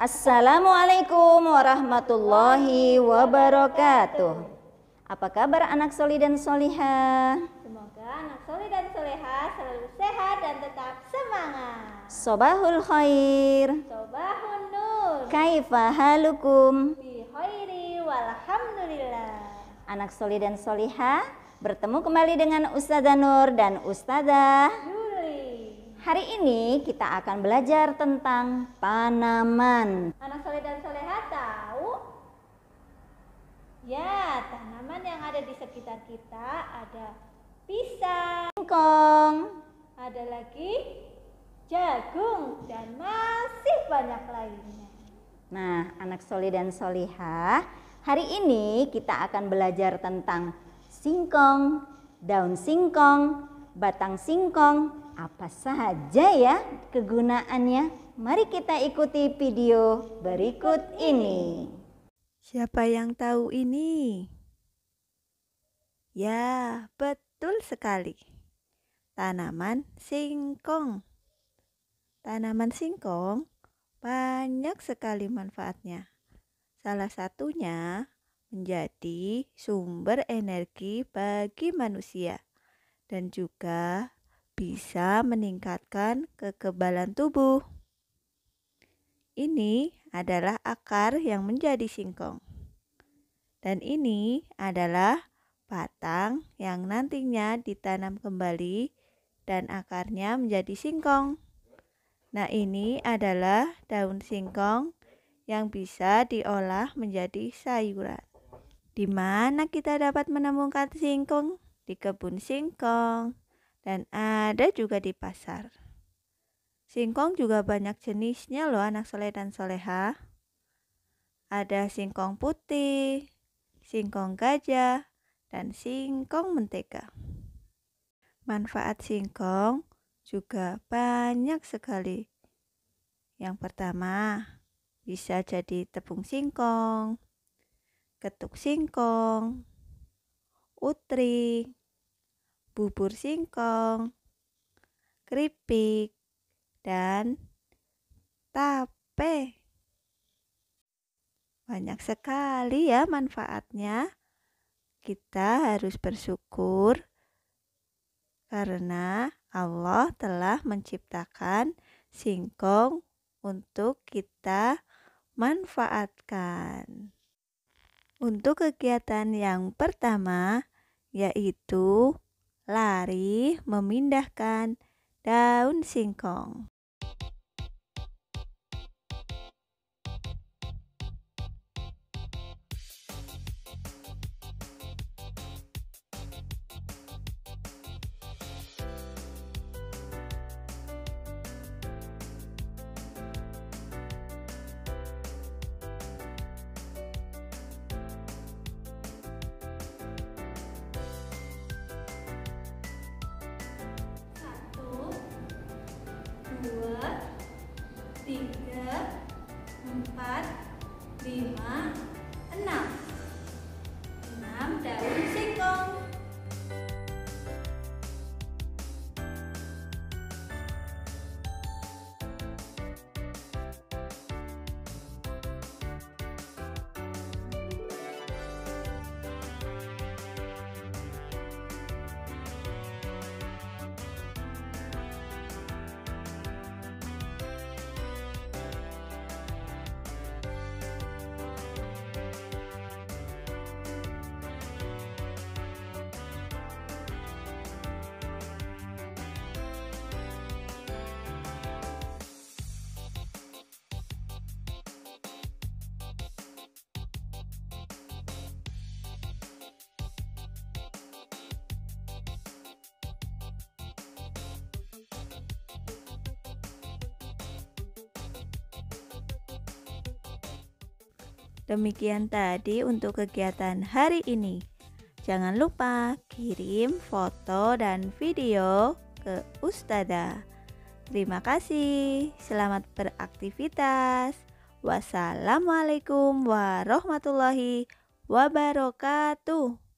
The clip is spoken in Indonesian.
Assalamualaikum warahmatullahi wabarakatuh. Apa kabar anak soli dan soliha? Semoga anak soli dan soleha selalu sehat dan tetap semangat. Sobahul khair. Sobahun nur. Kaifa halukum? Bi khairi walhamdulillah. Anak soli dan soliha bertemu kembali dengan Ustazah Nur dan Ustazah. Hari ini kita akan belajar tentang tanaman. Anak soli dan soleha tahu? Ya, tanaman yang ada di sekitar kita ada pisang, Singkong, ada lagi jagung, dan masih banyak lainnya. Nah, anak soli dan soliha, hari ini kita akan belajar tentang singkong, daun singkong, batang singkong, apa saja ya kegunaannya. Mari kita ikuti video berikut ini. Siapa yang tahu ini? Ya, betul sekali. Tanaman singkong. Tanaman singkong banyak sekali manfaatnya. Salah satunya menjadi sumber energi bagi manusia dan juga bisa meningkatkan kekebalan tubuh. Ini adalah akar yang menjadi singkong. Dan ini adalah batang yang nantinya ditanam kembali dan akarnya menjadi singkong. Nah, ini adalah daun singkong yang bisa diolah menjadi sayuran. Di mana kita dapat menemukan singkong? Di kebun singkong dan ada juga di pasar. Singkong juga banyak jenisnya loh anak soleh dan soleha. Ada singkong putih, singkong gajah, dan singkong mentega. Manfaat singkong juga banyak sekali. Yang pertama, bisa jadi tepung singkong, ketuk singkong, utrik, bubur singkong, keripik, dan tape. Banyak sekali ya manfaatnya. Kita harus bersyukur karena Allah telah menciptakan singkong untuk kita manfaatkan. Untuk kegiatan yang pertama yaitu lari memindahkan daun singkong. Tiga, empat, lima, Demikian tadi untuk kegiatan hari ini. Jangan lupa kirim foto dan video ke Ustada. Terima kasih. Selamat beraktivitas. Wassalamualaikum warahmatullahi wabarakatuh.